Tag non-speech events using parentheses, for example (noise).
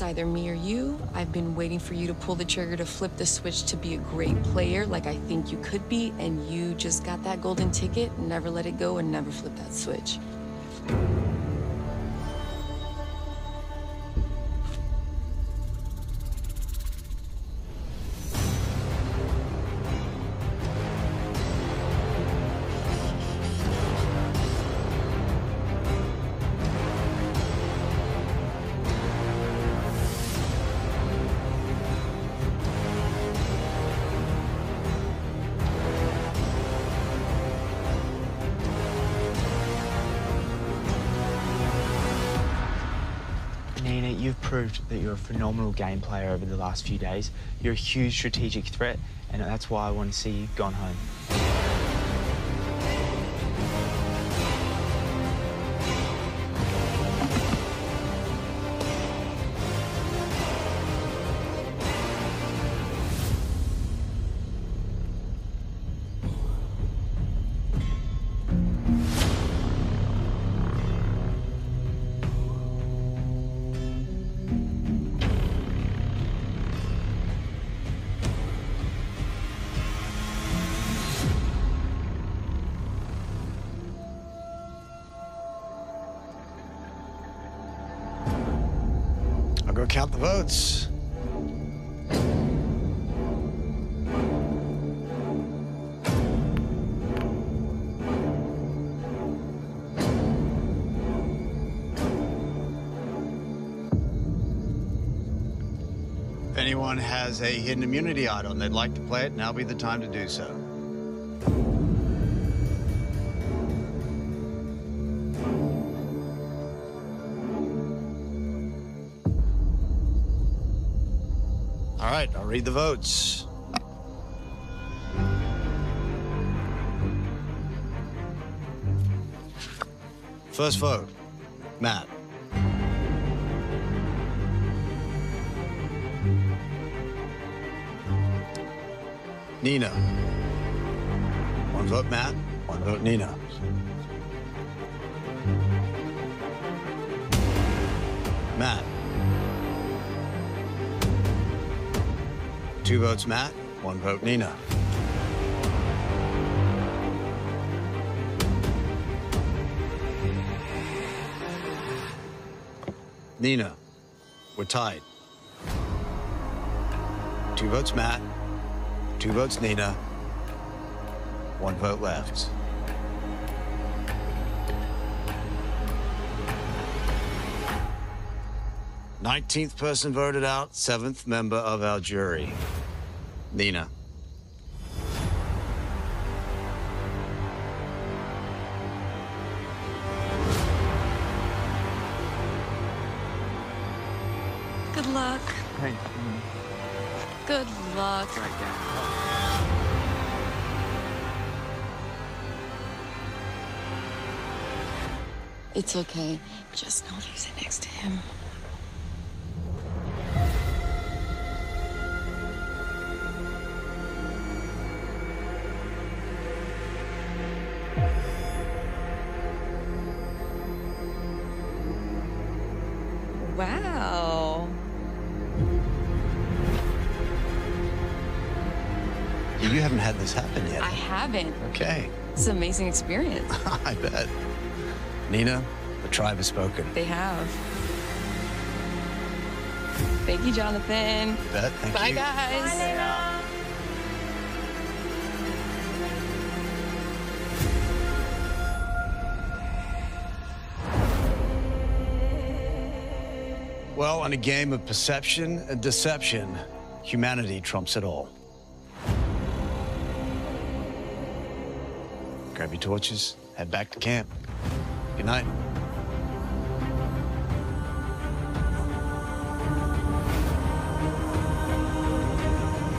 It's either me or you. I've been waiting for you to pull the trigger to flip the switch to be a great player like I think you could be, and you just got that golden ticket, never let it go, and never flip that switch. Nina, you've proved that you're a phenomenal game player over the last few days. You're a huge strategic threat, and that's why I want to see you gone home. Go count the votes. If anyone has a hidden immunity idol and they'd like to play it, now be the time to do so. All right, I'll read the votes. First vote, Matt. Nina. One vote, Matt. One vote, Nina. Matt. Two votes, Matt. One vote, Nina. Nina, we're tied. Two votes, Matt. Two votes, Nina. One vote left. Nineteenth person voted out, seventh member of our jury. Nina. Good luck. Hey, Good luck. right. It's okay. Just know if you sit next to him. You haven't had this happen yet. I haven't. Okay, It's an amazing experience. (laughs) I bet. Nina, the tribe has spoken. They have. Thank you, Jonathan. Bet. Thank Bye, you. guys. Well, in a game of perception and deception, humanity trumps it all. Grab your torches, head back to camp. Good night.